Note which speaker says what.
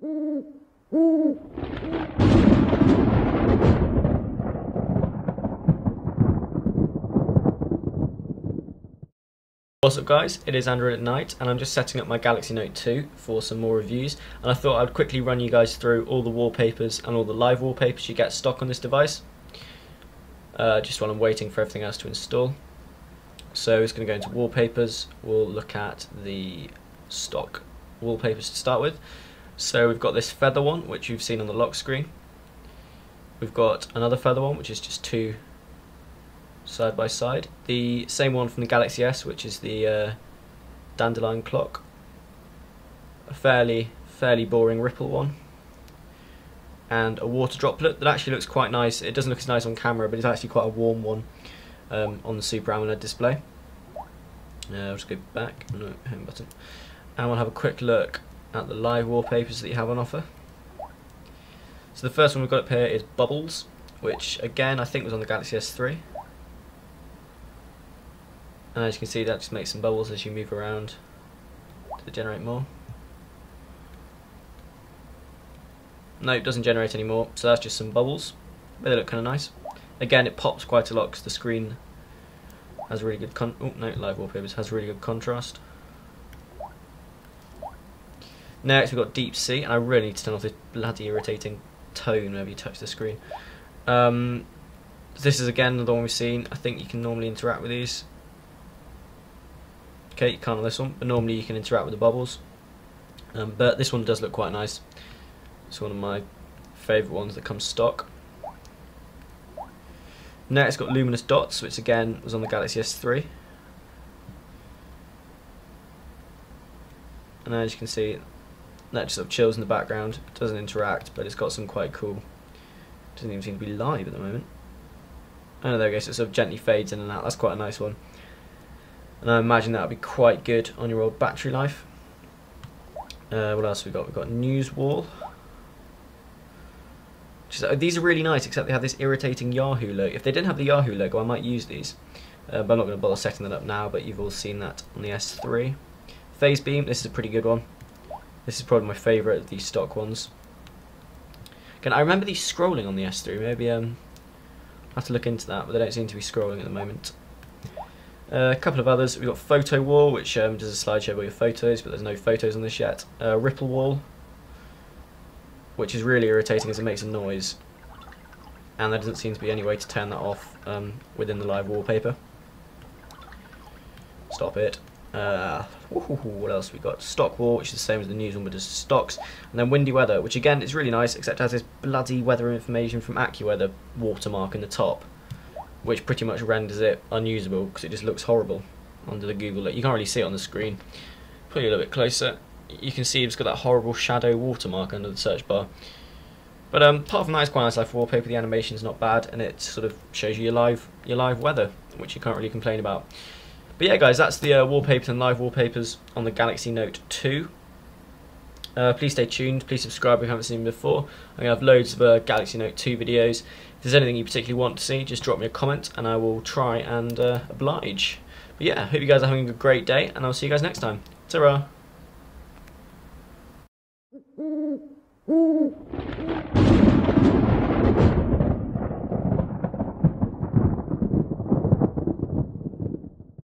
Speaker 1: What's up guys, it is Android At Night and I'm just setting up my Galaxy Note 2 for some more reviews and I thought I'd quickly run you guys through all the wallpapers and all the live wallpapers you get stock on this device uh, just while I'm waiting for everything else to install. So it's going to go into wallpapers, we'll look at the stock wallpapers to start with. So we've got this feather one which you've seen on the lock screen. We've got another feather one which is just two side by side. The same one from the Galaxy S, which is the uh, dandelion clock. A fairly fairly boring ripple one. And a water droplet that actually looks quite nice. It doesn't look as nice on camera, but it's actually quite a warm one um, on the Super AMOLED display. Uh, I'll just go back, no, home button. And we'll have a quick look at the live wallpapers that you have on offer. So the first one we've got up here is Bubbles, which again I think was on the Galaxy S3 and as you can see that just makes some bubbles as you move around to generate more. No, it doesn't generate anymore, so that's just some bubbles, but they look kind of nice. Again, it pops quite a lot because the screen has really good con- oh no, live wallpapers has really good contrast. Next we've got Deep Sea, and I really need to turn off this bloody irritating tone whenever you touch the screen. Um, this is again the one we've seen. I think you can normally interact with these. Okay, you can't on this one, but normally you can interact with the bubbles. Um, but this one does look quite nice. It's one of my favourite ones that comes stock. Next, got Luminous Dots, which again was on the Galaxy S3. And as you can see, that just sort of chills in the background. It doesn't interact, but it's got some quite cool. Doesn't even seem to be live at the moment. Oh, there we go. So it sort of gently fades in and out. That's quite a nice one and I imagine that would be quite good on your old battery life. Uh, what else have we got? We've got News Wall. Uh, these are really nice, except they have this irritating Yahoo logo. If they didn't have the Yahoo logo, I might use these. Uh, but I'm not going to bother setting that up now, but you've all seen that on the S3. Phase Beam, this is a pretty good one. This is probably my favourite of these stock ones. Again, I remember these scrolling on the S3. Maybe um, I'll have to look into that, but they don't seem to be scrolling at the moment. Uh, a couple of others. We've got Photo Wall, which um, does a slideshow all your photos, but there's no photos on this yet. Uh, Ripple Wall, which is really irritating as it makes a noise. And there doesn't seem to be any way to turn that off um, within the live wallpaper. Stop it. Uh, what else we got? Stock Wall, which is the same as the news one, but just stocks. And then Windy Weather, which again is really nice, except it has this bloody weather information from AccuWeather watermark in the top which pretty much renders it unusable because it just looks horrible under the Google. You can't really see it on the screen. Put it a little bit closer. You can see it's got that horrible shadow watermark under the search bar. But um, apart from that, it's quite nice live wallpaper. The animation is not bad, and it sort of shows you your live your live weather, which you can't really complain about. But yeah, guys, that's the uh, wallpapers and live wallpapers on the Galaxy Note 2. Uh, please stay tuned. Please subscribe if you haven't seen before. I'm going to have loads of uh, Galaxy Note 2 videos. If there's anything you particularly want to see, just drop me a comment and I will try and uh, oblige. But yeah, hope you guys are having a great day and I'll see you guys next time. ta